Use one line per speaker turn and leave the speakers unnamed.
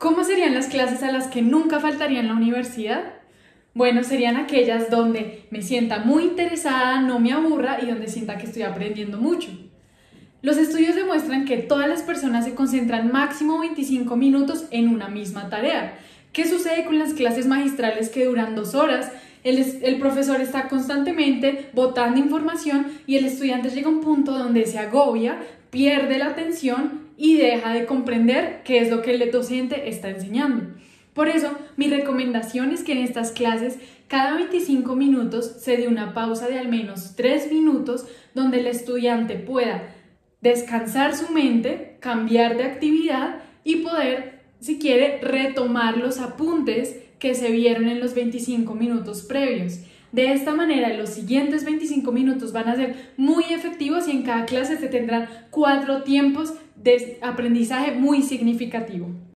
¿Cómo serían las clases a las que nunca faltaría en la universidad? Bueno, serían aquellas donde me sienta muy interesada, no me aburra y donde sienta que estoy aprendiendo mucho. Los estudios demuestran que todas las personas se concentran máximo 25 minutos en una misma tarea. ¿Qué sucede con las clases magistrales que duran dos horas? El, profesor está constantemente botando información y el estudiante llega a un punto donde se agobia, pierde la atención y deja de comprender qué es lo que el docente está enseñando. Por eso, mi recomendación es que en estas clases cada 25 minutos se dé una pausa de al menos 3 minutos donde el estudiante pueda descansar su mente, cambiar de actividad y poder, si quiere, retomar los apuntes que se vieron en los 25 minutos previos. De esta manera, los siguientes 25 minutos van a ser muy efectivos y en cada clase se tendrán cuatro tiempos de aprendizaje muy significativo.